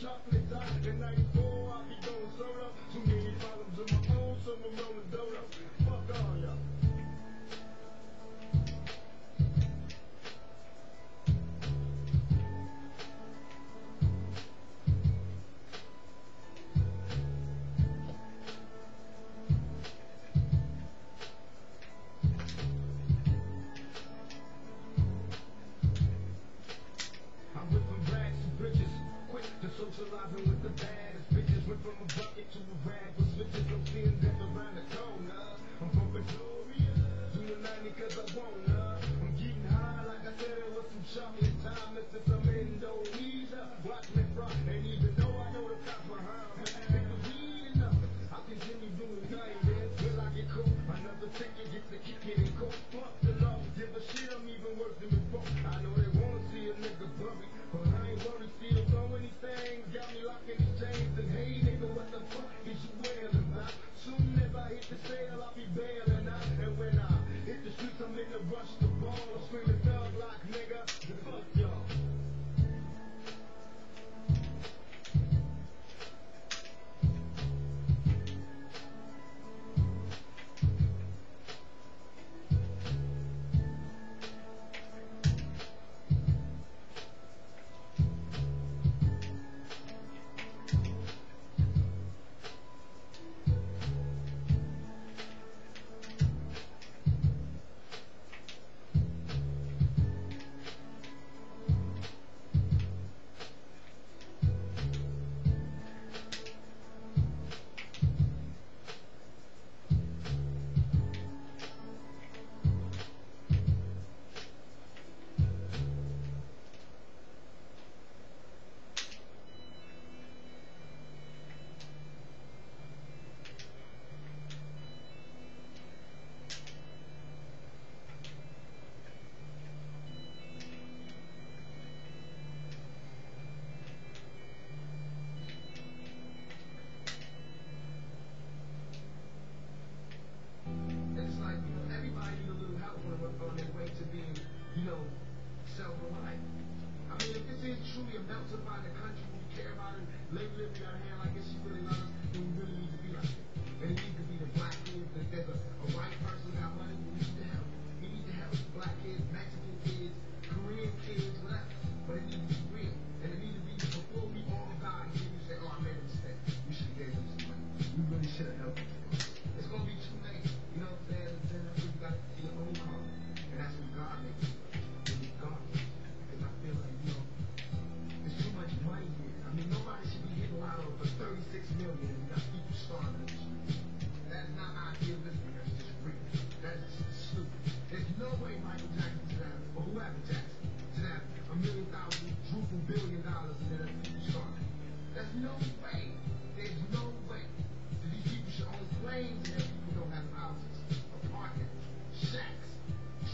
heater, Gracias.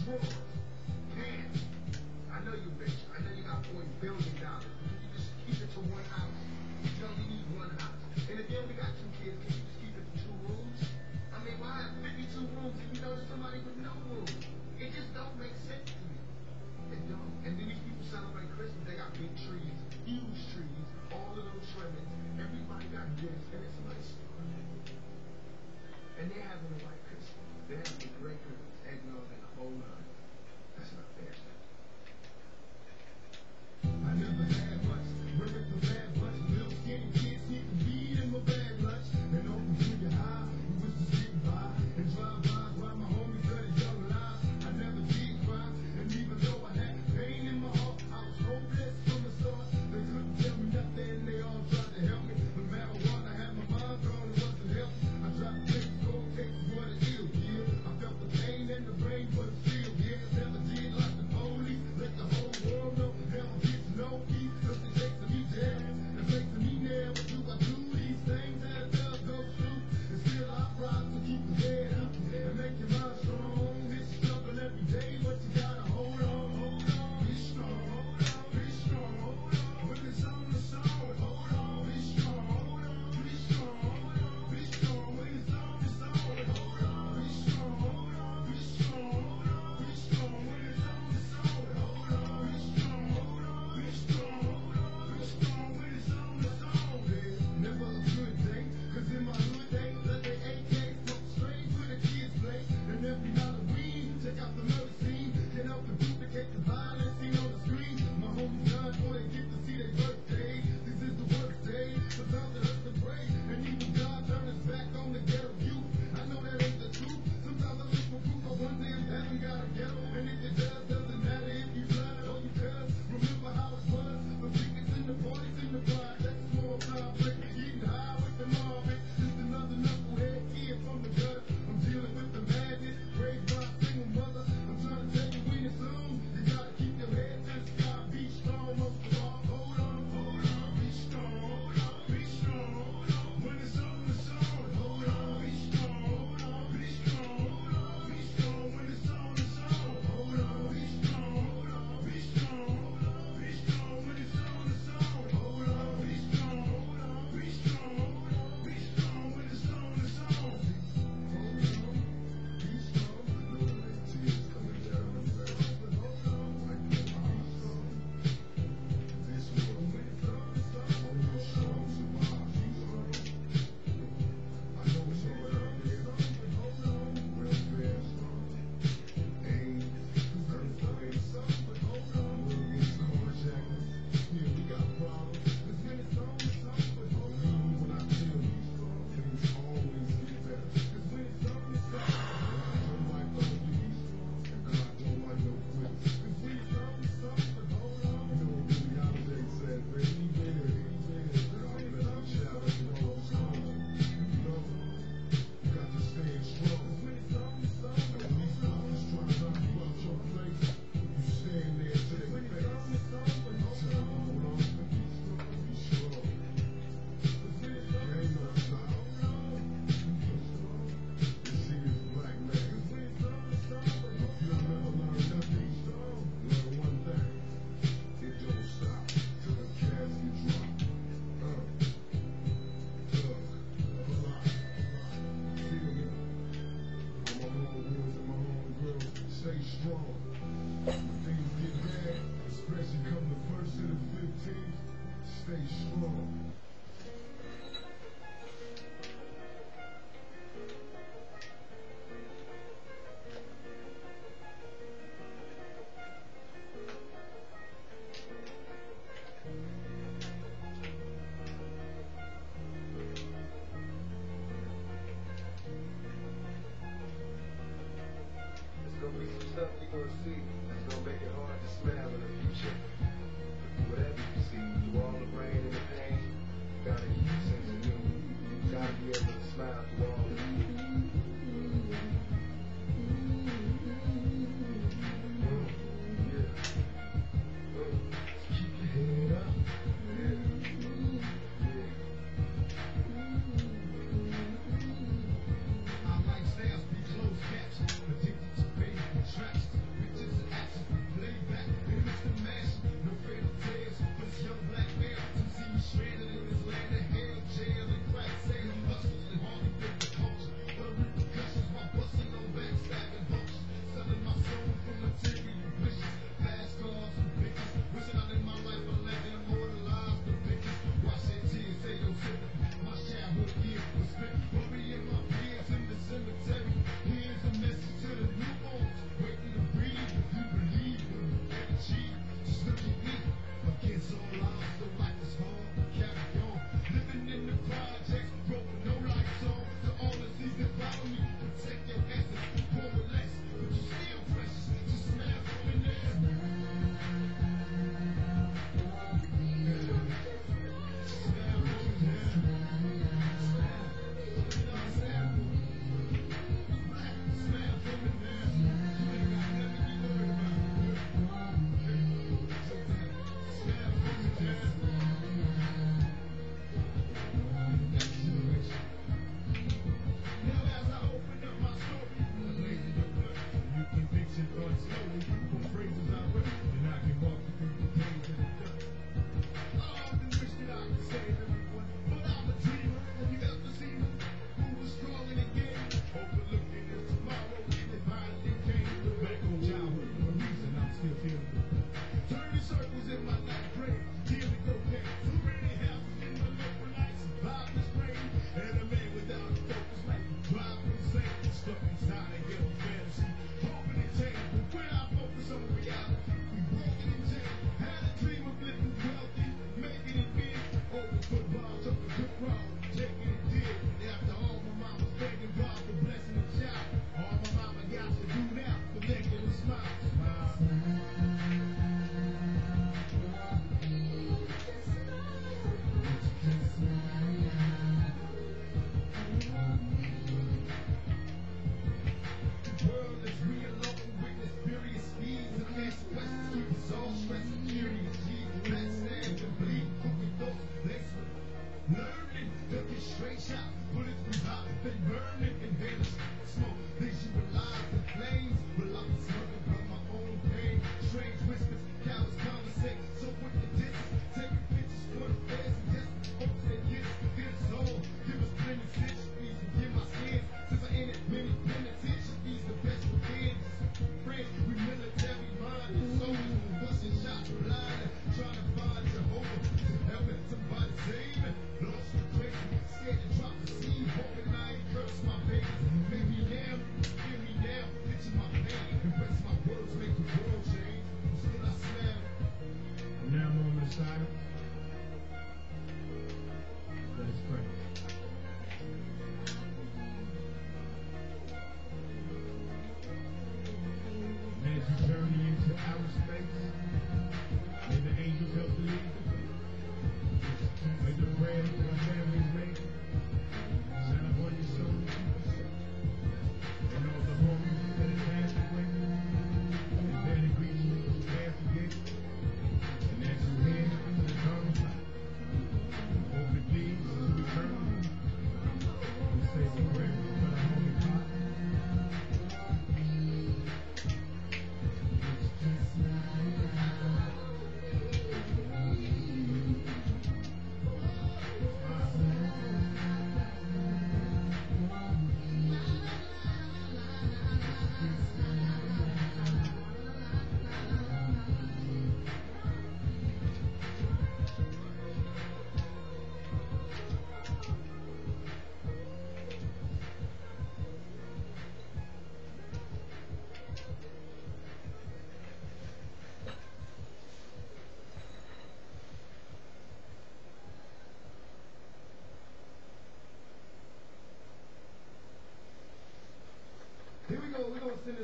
Thank you.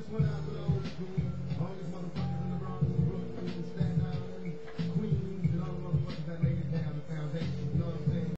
just what I know.